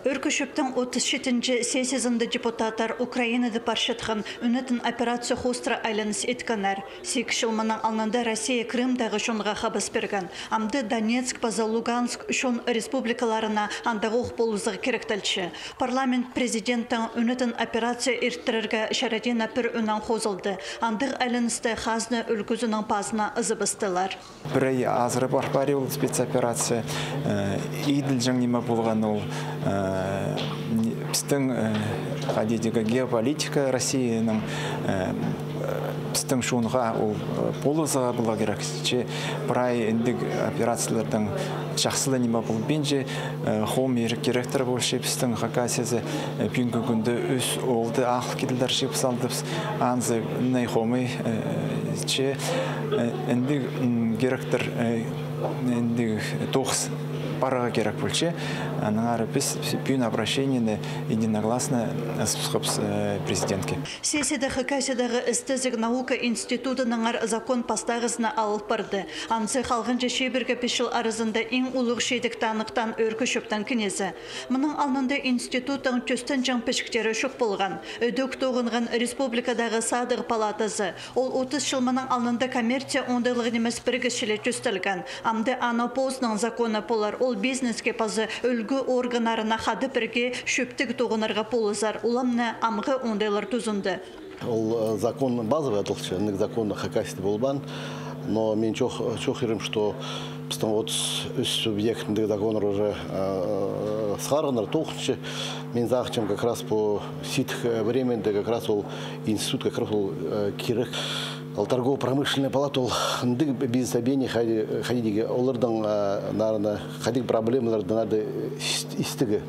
Өркүшөптің 37-нче сессиясында депутаттар Украинада паршатқан үнетін операция хостра айланыс етканар. Сек шылманың алнында Россия Крымдағы шонға хабас берген. Амды Донецк, база Луганск шон республикаларына андығы оқ болузығы керектелші. Парламент президенттің үнетін операция ирттерерге шараден апыр үнан хозылды. Андық айланысты хазны үлгізінің пазына ызыбыстылар. Бірей спецоперация. Иділ болған ол біздің қадедегі геополитика Россияның біздің шуынға ол полозыға бұла керек. Че бірай ендік операциялардың жақсылы неме бұл бенже хом ерік керектір болшы біздің хакасиясы бүгінгі күнді өз олды ақыл кетілдер шеп салды анзы най хомы че ендік керектір ендік тоқс параға керек бөлше аның ары біз бүйін обращениені единогласно спускапс президентке Сессияда Хакасиядағы істізік наука институтының ар закон пастағызына алып барды. Ансы қалғынша шебірге пешіл арызында ең ұлық шедік танықтан өркі шөптен кінезі. Мұның алнында институттың төстін жаң пешіктері шық болған. Өдөк тоғынған республикадағы садық палатасы. Ол 30 шылмының алнында коммерция ондайлығы немес біргішілі төстілген. Амды анопозның законы болар. Ол бизнеске пазы үлгі органарына хады бірге шөптік тоғынарға полызар. Уламны амғы ондайлар түзінді. Ол закон базовый атылчы, ник закон хакасиде болбан, но мен чох ирим, что біздің 33 субъектіндегі закондар уже схарганар толқыншы мен захчам как раз по сит временде как раз ол институт как раз ол кирик ал торгово-промышленная палата ол ндиг бизнес объединение хадиге олардың нарына хадиг проблемаларды надо истігі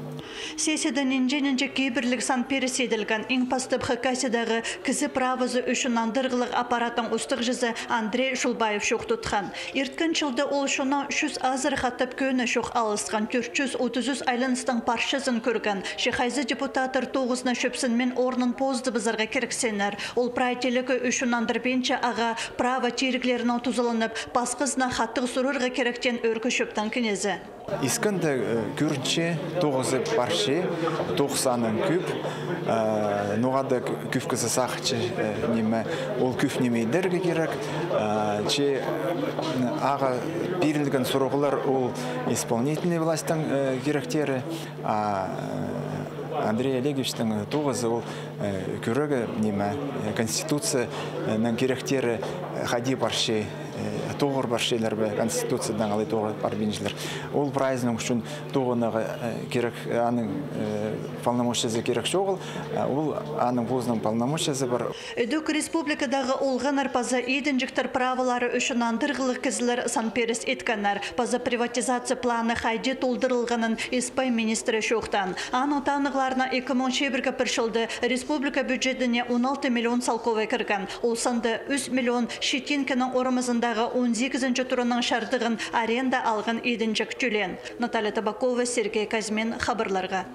Сессияда нинже-нинже кейбірлік сан переседілген ең пастып Хакасиядағы кізі правызы үшін андырғылық аппараттың ұстық жүзі Андрей Шулбаев шоқ тұтқан. Ирткін жылды ол шуна шүз азыр хаттып көні шоқ алысқан 433 айланыстың паршысын көрген. Шехайзы депутатыр тоғызына шөпсін мен орнын позды бізарға керексенер. Ол прайтелігі үшін андырбенче аға права тириклерінің тұзылынып, басқызына хаттық сұрырға керектен өркі шөптен кінезі. Исканды көрінше тоғызы парше, тоқсанын күп, ноғады күп кізі сақчы неме, ол күп немейдерге керек, че аға берілген сұрғылар ол исполнительный властың керектері, Андрей Олеговичтің тоғызы ол көрігі неме, конституцияның керектері хади парше тоғыр бар шейлер бе конституциядан алай тоғыр бар бенжілер. Ол праздник үшін тоғынаға керек аның полномочиясы керек жоғыл ол. Аның бозының полномочиясы бар. Өдік республикадағы олған арпаза едінжіктір правалары үшін андырғылық кізілер санперіс етканар паза приватизация планы хайде толдырылғанын испай министрі шоқтан. Аның танығыларына 2011 піршілді. Республика бюджетіне 16 миллион салковай кірген. Ол санды 3 миллион шетенкінің орымызындағы 18 турының шардығын аренда алған едінжік жүлен. Наталья Табакова, Сергей Казмен хабарларға.